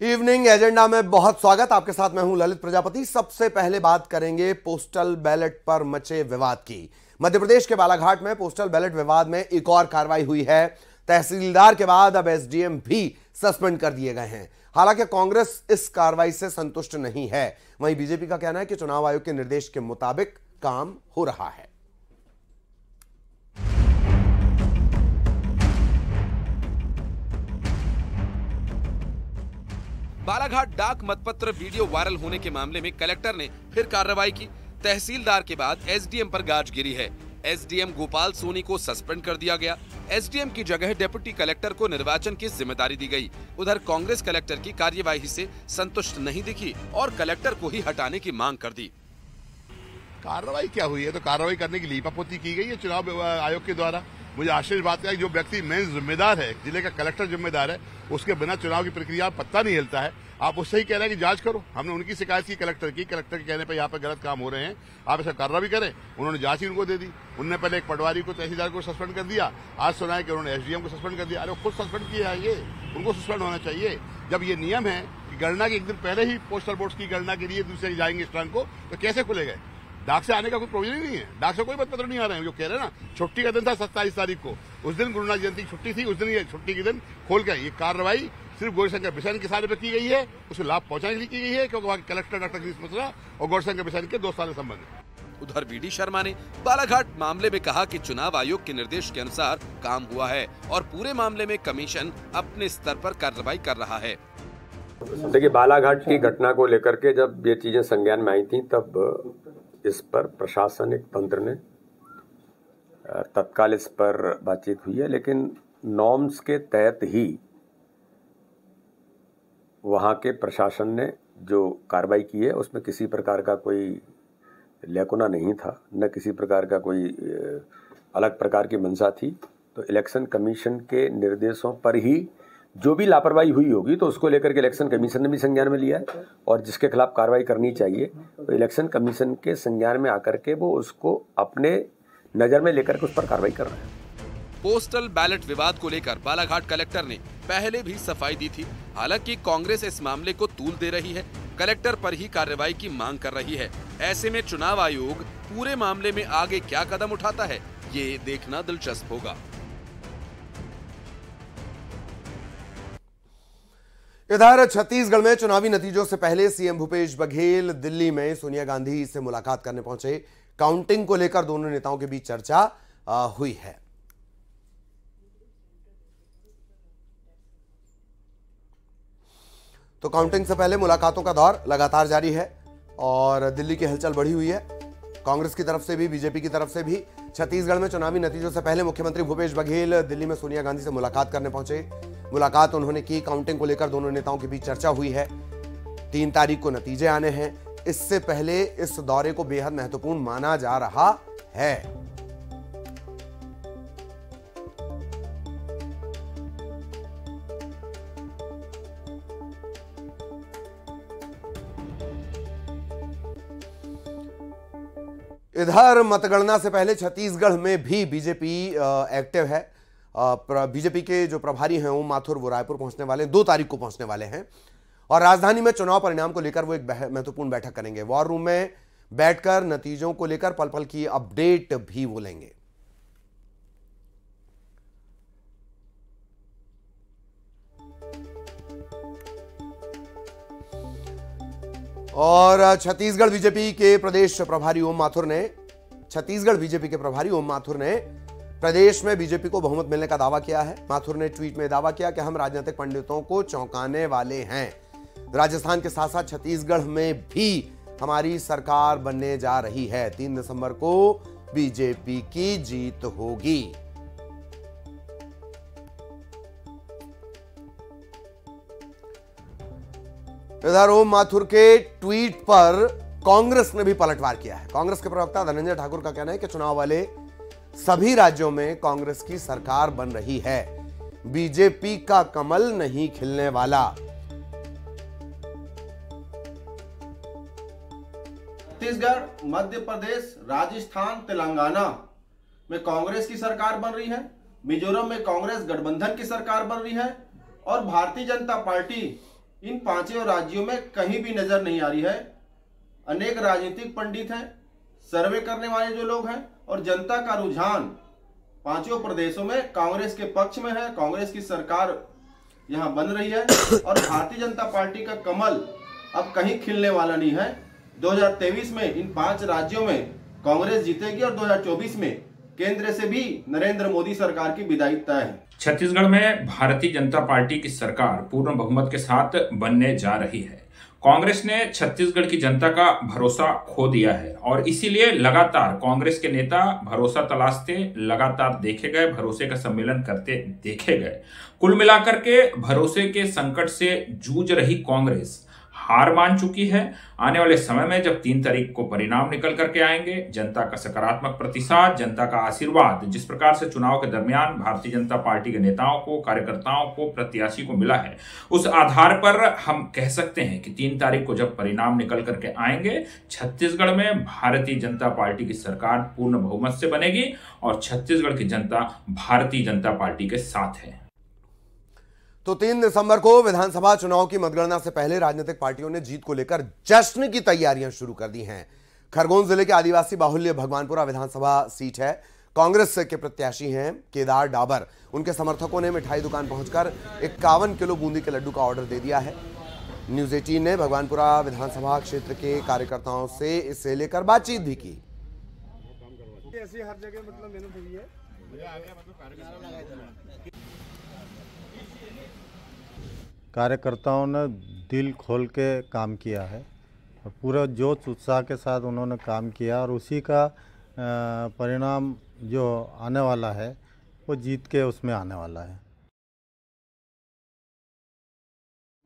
Evening agenda में बहुत स्वागत। आपके साथ मैं हूँ ललित प्रजापति। सबसे पहले बात करेंगे पोस्टल बैलेट पर मचे विवाद की। मध्य प्रदेश के बालाघाट में पोस्टल बैलेट विवाद में एक और कार्रवाई हुई है। तहसीलदार के बाद अब एसडीएम भी सस्पेंड कर दिए गए हैं। हालाँकि कांग्रेस इस कार्रवाई से संतुष्ट नहीं है। वहीं बीजेपी का कहना है कि चुनाव आयोग के निर्देश के मुताबिक काम हो रहा है। बालाघाट डाक मतपत्र वीडियो वायरल होने के मामले में कलेक्टर ने फिर कार्रवाई की। तहसीलदार के बाद एसडीएम पर गाज गिरी है। एसडीएम गोपाल सोनी को सस्पेंड कर दिया गया। एसडीएम की जगह डिप्टी कलेक्टर को निर्वाचन की ज़िम्मेदारी दी गई। उधर कांग्रेस कलेक्टर की कार्यवाही से संतुष्ट नहीं दिखी और कलेक्टर को ही हटाने की मांग कर दी। कार्रवाई क्या हुई है? तो कार्रवाई करने की लीपापोती की गई है चुनाव आयोग के द्वारा? मुझे आश्चर्य बात है जो व्यक्ति मेन जिम्मेदार है, ज़िले का कलेक्टर जिम्मेदार है, उसके बिना चुनाव की प्रक्रिया पत्ता नहीं हिलता है। आप उससे ही कह रहे हैं कि जाँच करो। हमने उनकी शिकायत की कलेक्टर की। कलेक्टर के कहने पर यहाँ पर गलत काम हो रहे हैं। आप ऐसा कार्रवाई करें। उन्होंने जाँच ही उनको दे दी। उनने पहले एक पटवारी को तहसीलदार को सस्पेंड कर दिया। आज सुना है कि उन्होंने एसडीएम को सस्पेंड कर दिया। अरे खुद सस्पेंड किए आएँगे उनको सस्पेंड होना चाहिए। जब ये नियम है कि गणना के एक दिन पहले ही पोस्टल बोर्ड की गणना के लिए दूसरे जाएँगे स्ट्रांग को तो कैसे खुले गए डाक से आने का कोई प्रोविज़न ही नहीं है। डाक से कोई पत्र नहीं आ रहे हैं जो कह रहे हैं ना छुट्टी का दिन था सत्ताईस तारीख को। उस दिन गुरुनाथ जयंती छुट्टी थी उस दिन ये छुट्टी के दिन खोल के ये कार्रवाई सिर्फ़ गौरशंकर बिशन के सारे पे की गई है। उसे लाभ पहुँचाने के लिए की गई है क्योंकि वहाँ कलेक्टर डॉक्टर गिरीश मिश्रा और गौरशंकर बिशन के दो साल संबंध उधर बीडी शर्मा ने बालाघाट मामले में कहा कि चुनाव आयोग के निर्देश के अनुसार काम हुआ है और पूरे मामले में कमीशन अपने स्तर पर कार्रवाई कर रहा है। देखिए बालाघाट की घटना को लेकर के जब ये चीज़ें संज्ञान में आई थी तब इस पर प्रशासनिक तंत्र ने तत्काल इस पर बातचीत हुई है, लेकिन नॉर्म्स के तहत ही वहाँ के प्रशासन ने जो कार्रवाई की है, उसमें किसी प्रकार का कोई लेकुना नहीं था, न किसी प्रकार का कोई अलग प्रकार की मंशा थी। तो इलेक्शन कमीशन के निर्देशों पर ही जो भी लापरवाही हुई होगी तो उसको लेकर के इलेक्शन कमीशन ने भी संज्ञान में लिया है और जिसके खिलाफ कार्रवाई करनी चाहिए तो इलेक्शन कमीशन के संज्ञान में आकर के वो उसको अपने नज़र में लेकर के उस पर कार्रवाई कर रहे हैं। पोस्टल बैलेट विवाद को लेकर बालाघाट कलेक्टर ने पहले भी सफ़ाई दी थी, हालाँकि कांग्रेस इस मामले को तूल दे रही है, कलेक्टर पर ही कार्रवाई की मांग कर रही है। ऐसे में चुनाव आयोग पूरे मामले में आगे क्या कदम उठाता है, ये देखना दिलचस्प होगा। इधर छत्तीसगढ़ में चुनावी नतीजों से पहले सीएम भूपेश बघेल दिल्ली में सोनिया गांधी से मुलाकात करने पहुँचे। काउंटिंग को लेकर दोनों नेताओं के बीच चर्चा हुई है। तो काउंटिंग से पहले मुलाकातों का दौर लगातार जारी है और दिल्ली की हलचल बढ़ी हुई है। कांग्रेस की तरफ़ से भी, बीजेपी की तरफ़ से भी छत्तीसगढ़ में चुनावी नतीजों से पहले मुख्यमंत्री भूपेश बघेल दिल्ली में सोनिया गांधी से मुलाकात करने पहुँचे। मुलाकात उन्होंने की काउंटिंग को लेकर दोनों नेताओं के बीच चर्चा हुई है। तीन तारीख को नतीजे आने हैं। इससे पहले इस दौरे को बेहद महत्वपूर्ण माना जा रहा है। इधर मतगणना से पहले छत्तीसगढ़ में भी बीजेपी एक्टिव है। बीजेपी के जो प्रभारी हैं, ओम माथुर, वो रायपुर पहुँचने वाले हैं, दो तारीख को पहुँचने वाले हैं। और राजधानी में चुनाव परिणाम को लेकर वो एक महत्वपूर्ण बैठक करेंगे। वॉर रूम में बैठकर नतीजों को लेकर पल पल की अपडेट भी वो लेंगे। और छत्तीसगढ़ बीजेपी के प्रदेश प्रभारी ओम माथुर ने, छत्तीसगढ़ बीजेपी के प्रभारी ओम माथुर ने प्रदेश में बीजेपी को बहुमत मिलने का दावा किया है। माथुर ने ट्वीट में दावा किया कि हम राजनीतिक पंडितों को चौंकाने वाले हैं। राजस्थान के साथ साथ छत्तीसगढ़ में भी हमारी सरकार बनने जा रही है। तीन दिसंबर को बीजेपी की जीत होगी। इधर ओम माथुर के ट्वीट पर कांग्रेस ने भी पलटवार किया है। कांग्रेस के प्रवक्ता धनंजय ठाकुर का कहना है कि चुनाव वाले सभी राज्यों में कांग्रेस की सरकार बन रही है। बीजेपी का कमल नहीं खिलने वाला। छत्तीसगढ़, मध्य प्रदेश, राजस्थान, तेलंगाना में कांग्रेस की सरकार बन रही है। मिजोरम में कांग्रेस गठबंधन की सरकार बन रही है। और भारतीय जनता पार्टी इन पाँचों राज्यों में कहीं भी नज़र नहीं आ रही है। अनेक राजनीतिक पंडित हैं, सर्वे करने वाले जो लोग हैं और जनता का रुझान पाँचों प्रदेशों में कांग्रेस के पक्ष में है। कांग्रेस की सरकार यहाँ बन रही है और भारतीय जनता पार्टी का कमल अब कहीं खिलने वाला नहीं है। 2023 में इन पाँच राज्यों में कांग्रेस जीतेगी और 2024 में केंद्र से भी नरेंद्र मोदी सरकार की विदाई तय है। छत्तीसगढ़ में भारतीय जनता पार्टी की सरकार पूर्ण बहुमत के साथ बनने जा रही है। कांग्रेस ने छत्तीसगढ़ की जनता का भरोसा खो दिया है और इसीलिए लगातार कांग्रेस के नेता भरोसा तलाशते, लगातार देखे गए, भरोसे का सम्मेलन करते देखे गए। कुल मिलाकर के भरोसे के संकट से जूझ रही कांग्रेस हार मान चुकी है। आने वाले समय में जब तीन तारीख को परिणाम निकल करके आएँगे, जनता का सकारात्मक प्रतिसाद, जनता का आशीर्वाद, जिस प्रकार से चुनाव के दरमियान भारतीय जनता पार्टी के नेताओं को, कार्यकर्ताओं को, प्रत्याशी को मिला है, उस आधार पर हम कह सकते हैं कि तीन तारीख को जब परिणाम निकल करके आएँगे, छत्तीसगढ़ में भारतीय जनता पार्टी की सरकार पूर्ण बहुमत से बनेगी और छत्तीसगढ़ की जनता भारतीय जनता पार्टी के साथ है। तो तीन दिसंबर को विधानसभा चुनाव की मतगणना से पहले राजनीतिक पार्टियों ने जीत को लेकर जश्न की तैयारियाँ शुरू कर दी हैं। खरगोन ज़िले के आदिवासी बाहुल्य भगवानपुरा विधानसभा सीट है। कांग्रेस के प्रत्याशी हैं केदार डाबर। उनके समर्थकों ने मिठाई दुकान पहुंचकर इक्यावन किलो बूंदी के लड्डू का ऑर्डर दे दिया है। न्यूज़ एटीन ने भगवानपुरा विधानसभा क्षेत्र के कार्यकर्ताओं से इसे लेकर बातचीत भी की। ऐसी हर जगह मतलब मेहनत हुई है। कार्यकर्ताओं ने दिल खोल के काम किया है और पूरा जोश उत्साह के साथ उन्होंने काम किया और उसी का परिणाम जो आने वाला है, वो जीत के उसमें आने वाला है।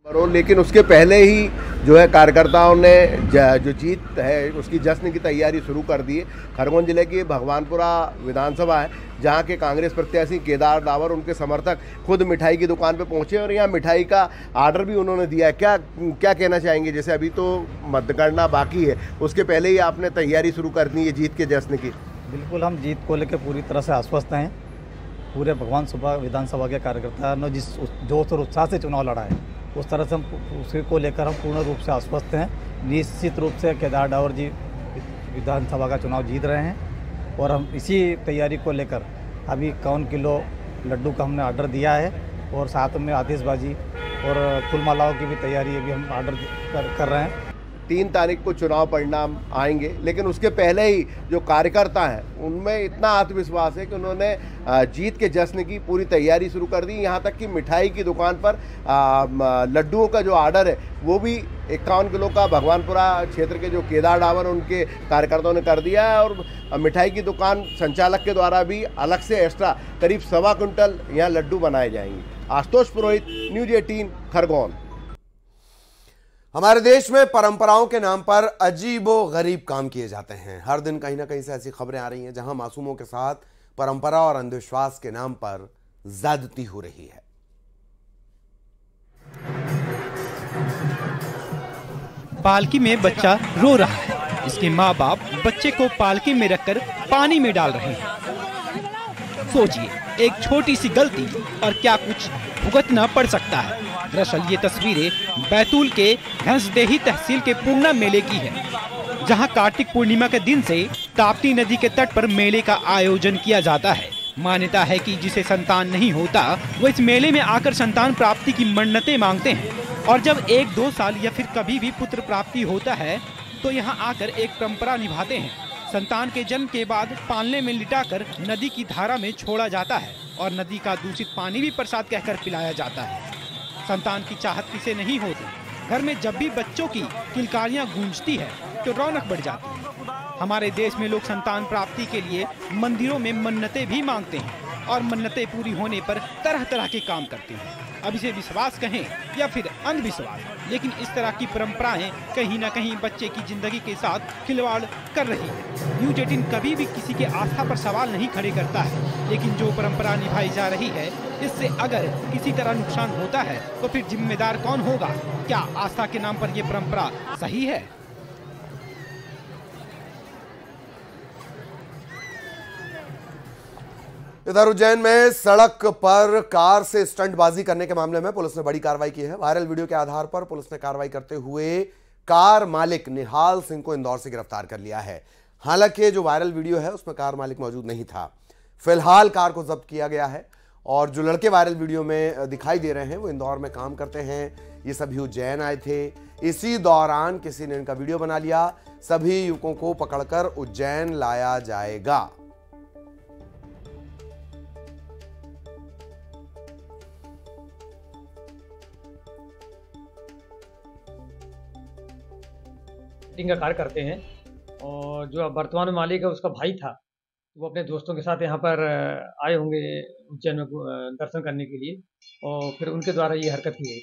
और लेकिन उसके पहले ही जो है कार्यकर्ताओं ने जो जीत है, उसकी जश्न की तैयारी शुरू कर दी है। खरगोन ज़िले की भगवानपुरा विधानसभा है, जहाँ के कांग्रेस प्रत्याशी केदार डावर उनके समर्थक खुद मिठाई की दुकान पर पहुँचे और यहाँ मिठाई का आर्डर भी उन्होंने दिया है। क्या क्या कहना चाहेंगे? जैसे अभी तो मतगणना बाकी है, उसके पहले ही आपने तैयारी शुरू कर दी है जीत के जश्न की। बिल्कुल, हम जीत को लेकर पूरी तरह से आश्वस्त हैं। पूरे भगवान सभा विधानसभा के कार्यकर्ता ने जिस जोश और उत्साह से चुनाव लड़ा है उस तरह से हम उसी को लेकर हम पूर्ण रूप से आश्वस्त हैं। निश्चित रूप से केदार डावर जी विधानसभा का चुनाव जीत रहे हैं और हम इसी तैयारी को लेकर अभी कौन किलो लड्डू का हमने ऑर्डर दिया है और साथ में आतिशबाजी और फुलमालाओं की भी तैयारी अभी हम ऑर्डर कर, कर रहे हैं। तीन तारीख को चुनाव परिणाम आएँगे, लेकिन उसके पहले ही जो कार्यकर्ता हैं, उनमें इतना आत्मविश्वास है कि उन्होंने जीत के जश्न की पूरी तैयारी शुरू कर दी। यहाँ तक कि मिठाई की दुकान पर लड्डुओं का जो ऑर्डर है, वो भी इक्यावन किलो का भगवानपुरा क्षेत्र के जो केदार डावर उनके कार्यकर्ताओं ने कर दिया है और मिठाई की दुकान संचालक के द्वारा भी अलग से एक्स्ट्रा करीब सवा कुंटल यहाँ लड्डू बनाए जाएँगे। Ashutosh Purohit, News eighteen, Khargone. हमारे देश में परंपराओं के नाम पर अजीबो गरीब काम किए जाते हैं। हर दिन कहीं ना कहीं से ऐसी खबरें आ रही हैं जहाँ मासूमों के साथ परंपरा और अंधविश्वास के नाम पर ज्यादती हो रही है। पालकी में बच्चा रो रहा है। इसके माँ बाप बच्चे को पालकी में रखकर पानी में डाल रहे हैं। सोचिए, एक छोटी सी गलती और क्या कुछ भुगतना पड़ सकता है? दरअसल ये तस्वीरें बैतूल के घंसदेही तहसील के पूर्णा मेले की है, जहाँ कार्तिक पूर्णिमा के दिन से ताप्ती नदी के तट पर मेले का आयोजन किया जाता है। मान्यता है कि जिसे संतान नहीं होता, वो इस मेले में आकर संतान प्राप्ति की मन्नतें मांगते हैं। और जब एक, दो साल या फिर कभी भी पुत्र प्राप्ति होता है तो यहाँ आकर एक परंपरा निभाते हैं। संतान के जन्म के बाद पालने में लिटाकर नदी की धारा में छोड़ा जाता है और नदी का दूषित पानी भी प्रसाद कहकर पिलाया जाता है। संतान की चाहत किसे नहीं होती। घर में जब भी बच्चों की किलकारियाँ गूंजती है तो रौनक बढ़ जाती है। हमारे देश में लोग संतान प्राप्ति के लिए मंदिरों में मन्नतें भी मांगते हैं और मन्नतें पूरी होने पर तरह तरह के काम करते हैं। अब इसे विश्वास कहें या फिर अंधविश्वास, लेकिन इस तरह की परंपराएँ कहीं ना कहीं बच्चे की ज़िंदगी के साथ खिलवाड़ कर रही है। न्यूज़ एटीन कभी भी किसी के आस्था पर सवाल नहीं खड़े करता है। लेकिन जो परंपरा निभाई जा रही है, इससे अगर किसी तरह नुकसान होता है तो फिर जिम्मेदार कौन होगा? क्या आस्था के नाम पर यह परंपरा सही है? इधर उज्जैन में सड़क पर कार से स्टंटबाजी करने के मामले में पुलिस ने बड़ी कार्रवाई की है। वायरल वीडियो के आधार पर पुलिस ने कार्रवाई करते हुए कार मालिक निहाल सिंह को इंदौर से गिरफ़्तार कर लिया है। हालाँकि जो वायरल वीडियो है, उसमें कार मालिक मौजूद नहीं था। फ़िलहाल कार को जब्त किया गया है और जो लड़के वायरल वीडियो में दिखाई दे रहे हैं, वो इंदौर में काम करते हैं। ये सभी उज्जैन आए थे। इसी दौरान किसी ने इनका वीडियो बना लिया। सभी युवकों को पकड़कर उज्जैन लाया जाएगा। का कार्य करते हैं और जो वर्तमान मालिक है, उसका भाई था। वो अपने दोस्तों के साथ यहाँ पर आए होंगे उज्जैन में दर्शन करने के लिए और फिर उनके द्वारा ये हरकत की गई।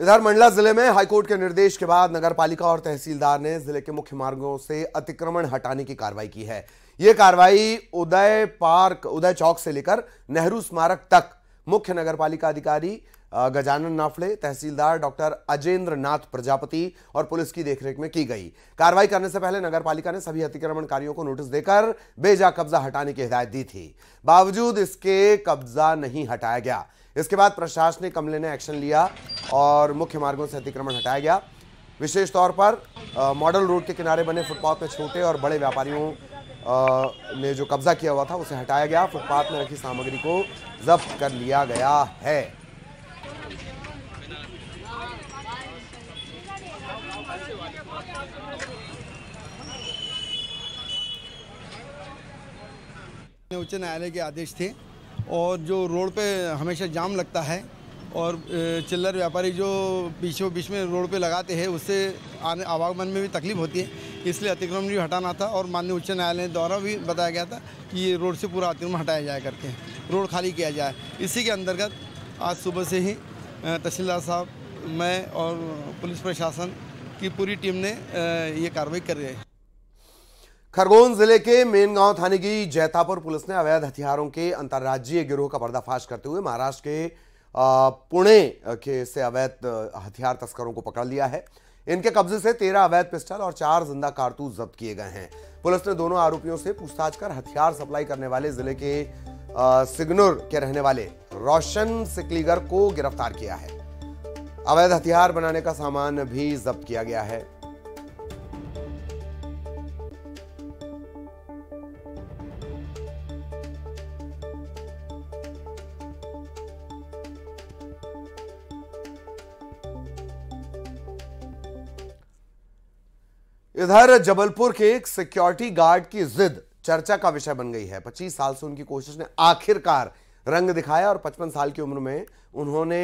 इधर मंडला ज़िले में हाईकोर्ट के निर्देश के बाद नगर पालिका और तहसीलदार ने ज़िले के मुख्य मार्गों से अतिक्रमण हटाने की कार्रवाई की है। यह कार्रवाई उदय पार्क, उदय चौक से लेकर नेहरू स्मारक तक मुख्य नगर पालिका अधिकारी गजानन नाफड़े, तहसीलदार डॉक्टर अजेंद्र नाथ प्रजापति और पुलिस की देखरेख में की गई। कार्रवाई करने से पहले नगर पालिका ने सभी अतिक्रमणकारियों को नोटिस देकर बेजा कब्जा हटाने की हिदायत दी थी। बावजूद इसके कब्जा नहीं हटाया गया। इसके बाद प्रशासनिक अमले ने एक्शन लिया और मुख्य मार्गों से अतिक्रमण हटाया गया। विशेष तौर पर मॉडल रोड के किनारे बने फुटपाथ में छोटे और बड़े व्यापारियों ने जो कब्जा किया हुआ था उसे हटाया गया। फुटपाथ में रखी सामग्री को जब्त कर लिया गया है। उच्च न्यायालय के आदेश थे और जो रोड पे हमेशा जाम लगता है और चिल्लर व्यापारी जो बीचों बीच में रोड पे लगाते हैं, उससे आने, आवागमन में भी तकलीफ़ होती है, इसलिए अतिक्रमण भी हटाना था और माननीय उच्च न्यायालय द्वारा भी बताया गया था कि ये रोड से पूरा अतिक्रमण हटाया जाया करके रोड खाली किया जाए। इसी के अंतर्गत आज सुबह से ही तहसीलदार साहब, मैं और पुलिस प्रशासन की पूरी टीम ने ये कार्रवाई कर रही है। खरगोन ज़िले के मेनगांव थाने की जैतापुर पुलिस ने अवैध हथियारों के अंतर्राज्यीय गिरोह का पर्दाफाश करते हुए महाराष्ट्र के पुणे के से अवैध हथियार तस्करों को पकड़ लिया है। इनके कब्जे से तेरह अवैध पिस्टल और चार ज़िंदा कारतूस जब्त किए गए हैं। पुलिस ने दोनों आरोपियों से पूछताछ कर हथियार सप्लाई करने वाले ज़िले के सिग्नूर के रहने वाले रोशन सिकलीगर को गिरफ़्तार किया है। अवैध हथियार बनाने का सामान भी जब्त किया गया है। इधर जबलपुर के एक सिक्योरिटी गार्ड की जिद चर्चा का विषय बन गई है। 25 साल से उनकी कोशिश ने आखिरकार रंग दिखाया और 55 साल की उम्र में उन्होंने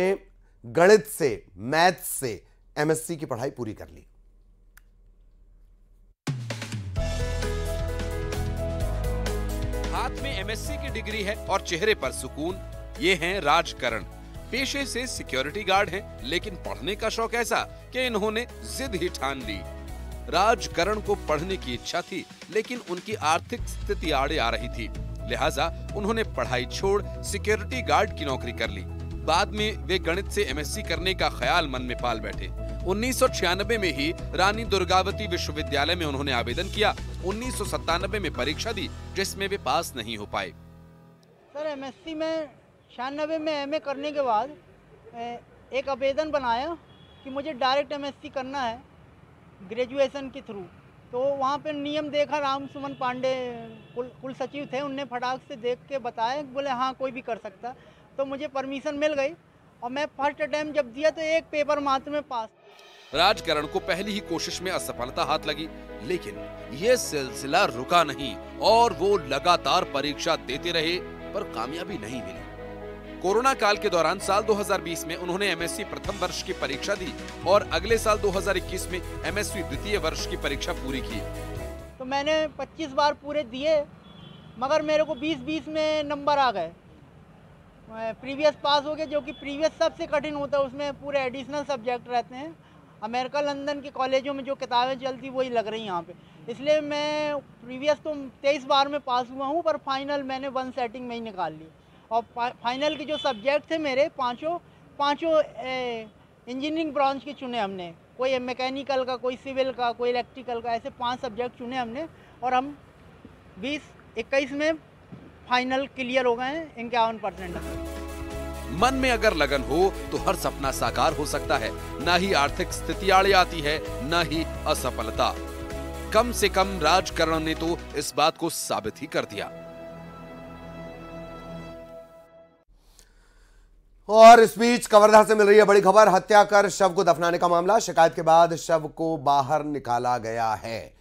गणित से, मैथ से एमएससी की पढ़ाई पूरी कर ली। हाथ में एमएससी की डिग्री है और चेहरे पर सुकून, ये हैं राजकरण। पेशे से सिक्योरिटी गार्ड हैं, लेकिन पढ़ने का शौक ऐसा कि इन्होंने जिद ही ठान ली। राजकरण को पढ़ने की इच्छा थी, लेकिन उनकी आर्थिक स्थिति आड़े आ रही थी। लिहाजा उन्होंने पढ़ाई छोड़ सिक्योरिटी गार्ड की नौकरी कर ली। बाद में वे गणित से एमएससी करने का ख्याल मन में पाल बैठे। उन्नीस सौ छियानबे में ही रानी दुर्गावती विश्वविद्यालय में उन्होंने आवेदन किया। उन्नीस सौ सतानवे में परीक्षा दी, जिसमें वे पास नहीं हो पाए। सर एमएससी में छियानबे में एमए करने के बाद एक आवेदन बनाया कि मुझे डायरेक्ट एमएससी करना है। ग्रेजुएशन के थ्रू। तो वहाँ पे नियम देखा राम सुमन पांडे कुल कुल सचिव थे, उनने फटाक से देख के बताया, बोले हाँ कोई भी कर सकता। तो मुझे परमिशन मिल गई और मैं फ़र्स्ट अटैम्प जब दिया तो एक पेपर मात्र में पास राजकरण को पहली ही कोशिश में असफलता हाथ लगी, लेकिन ये सिलसिला रुका नहीं और वो लगातार परीक्षा देते रहे, पर कामयाबी नहीं मिली। कोरोना काल के दौरान साल 2020 में उन्होंने एमएससी प्रथम वर्ष की परीक्षा दी और अगले साल 2021 में एमएससी द्वितीय वर्ष की परीक्षा पूरी की। तो मैंने 25 बार पूरे दिए, मगर मेरे को 20-20 में नंबर आ गए। प्रीवियस पास हो गए जो कि प्रीवियस सबसे कठिन होता है, उसमें पूरे एडिशनल सब्जेक्ट रहते हैं। अमेरिका, लंदन के कॉलेजों में जो किताबें चलती, वही लग रही यहाँ पे। इसलिए मैं प्रीवियस तो तेईस बार में पास हुआ हूँ, पर फाइनल मैंने वन सेटिंग में ही निकाल ली। और फाइनल के जो सब्जेक्ट थे मेरे, पाँचों पाँचों इंजीनियरिंग ब्रांच के चुने हमने। कोई मैकेनिकल का, कोई सिविल का, कोई इलेक्ट्रिकल का, ऐसे पाँच सब्जेक्ट चुने हमने और हम बीस, इक्कीस में फाइनल क्लियर हो गए हैं इक्यावन परसेंट मन में अगर लगन हो तो हर सपना साकार हो सकता है। न ही आर्थिक स्थिति आड़े आती है, न ही असफलता। कम से कम राजकरण ने तो इस बात को साबित ही कर दिया। और इस बीच कवर्धा से मिल रही है बड़ी खबर, हत्या कर शव को दफनाने का मामला। शिकायत के बाद शव को बाहर निकाला गया है।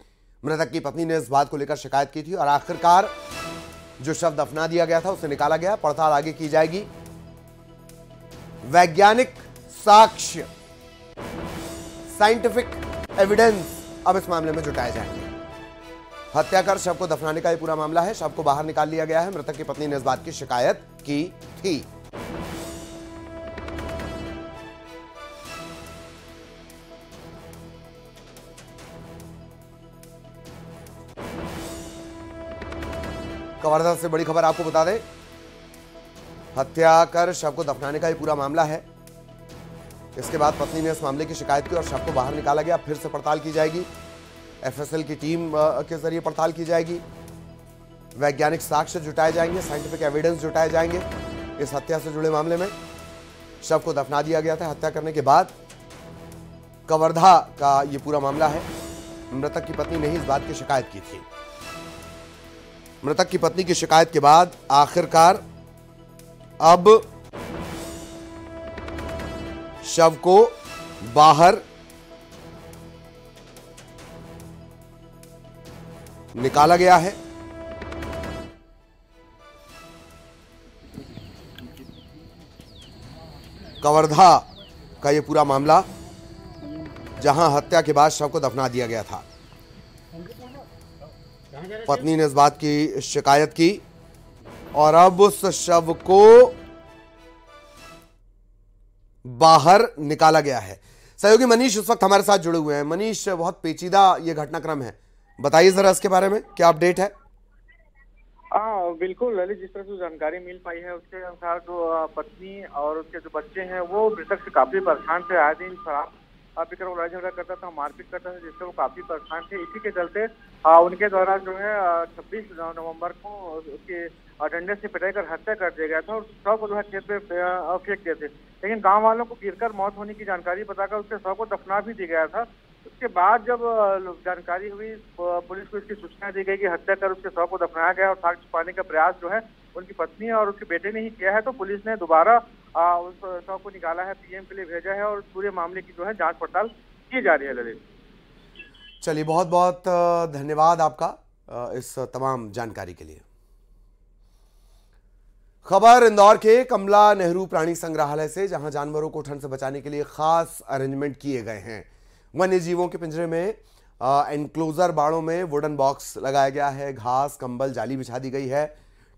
मृतक की पत्नी ने इस बात को लेकर शिकायत की थी और आखिरकार जो शव दफना दिया गया था, उसे निकाला गया। पड़ताल आगे की जाएगी। वैज्ञानिक साक्ष्य, साइंटिफिक एविडेंस अब इस मामले में जुटाए जाएँगे। हत्या कर शव को दफनाने का यह पूरा मामला है। शव को बाहर निकाल लिया गया है। मृतक की पत्नी ने इस बात की शिकायत की थी। कवर्धा से बड़ी खबर आपको बता दें। हत्या कर शव को दफनाने का ये पूरा मामला है। इसके बाद पत्नी ने इस मामले की शिकायत की और शव को बाहर निकाला गया, फिर से पड़ताल की जाएगी। एफएसएल की टीम के ज़रिए पड़ताल की जाएगी। वैज्ञानिक साक्ष्य जुटाए जाएँगे, साइंटिफिक एविडेंस जुटाए जाएँगे इस हत्या से जुड़े मामले में। शव को दफना दिया गया था हत्या करने के बाद। कवर्धा का ये पूरा मामला है। मृतक की पत्नी ने ही इस बात की शिकायत की थी। मृतक की पत्नी की शिकायत के बाद आखिरकार अब शव को बाहर निकाला गया है। कवर्धा का यह पूरा मामला, जहाँ हत्या के बाद शव को दफना दिया गया था। पत्नी ने इस बात की शिकायत की और अब उस शव को बाहर निकाला गया है। सहयोगी मनीष उस वक्त हमारे साथ जुड़े हुए हैं। मनीष, बहुत पेचीदा ये घटनाक्रम है। बताइए जरा इसके बारे में, क्या अपडेट है? हाँ बिल्कुल, ललित, जिस तरह से जानकारी मिल पाई है उसके अनुसार जो पत्नी और उसके जो बच्चे हैं, वो मृतक से काफ़ी परेशान थे। आए दिन शराब पीकर लड़ाई झगड़ा करता था, मारपीट करता था, जिससे वो काफ़ी परेशान थे। इसी के चलते उनके द्वारा जो है छब्बीस नवंबर को उसके डंडे से पिटाई कर हत्या कर दिया गया था और शव को जो है खेत में फेंक दिए थे। लेकिन गाँव वालों को गिरकर मौत होने की जानकारी बताकर उसके शव को दफना भी दिया गया था। उसके बाद जब जानकारी हुई पुलिस को इसकी सूचना दी गई कि हत्या कर उसके शव को दफनाया गया और साक्ष्य छुपाने का प्रयास जो है, उनकी पत्नी और उसके बेटे ने ही किया है तो पुलिस ने दोबारा उस शव को निकाला है, पीएम के लिए भेजा है और पूरे मामले की जो है जाँच पड़ताल की जा रही है, ललित। चलिए, बहुत बहुत धन्यवाद आपका इस तमाम जानकारी के लिए। खबर इंदौर के कमला नेहरू प्राणी संग्रहालय से, जहाँ जानवरों को ठंड से बचाने के लिए खास अरेंजमेंट किए गए हैं। वन्य जीवों के पिंजरे में एनक्लोजर बाड़ों में वुडन बॉक्स लगाया गया है, घास, कंबल, जाली बिछा दी गई है।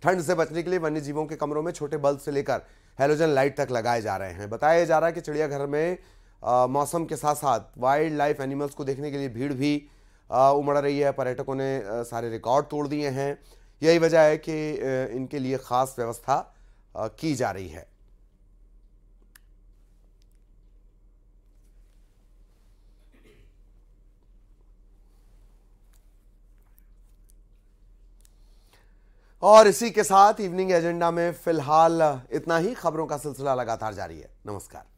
ठंड से बचने के लिए वन्य जीवों के कमरों में छोटे बल्ब से लेकर हेलोजन लाइट तक लगाए जा रहे हैं। बताया जा रहा है कि चिड़ियाघर में मौसम के साथ साथ वाइल्ड लाइफ एनिमल्स को देखने के लिए भीड़ भी आ, उमड़ रही है। पर्यटकों ने आ, सारे रिकॉर्ड तोड़ दिए हैं। यही वजह है कि इनके लिए खास व्यवस्था की जा रही है। और इसी के साथ इवनिंग एजेंडा में फ़िलहाल इतना ही। खबरों का सिलसिला लगातार जारी है। नमस्कार।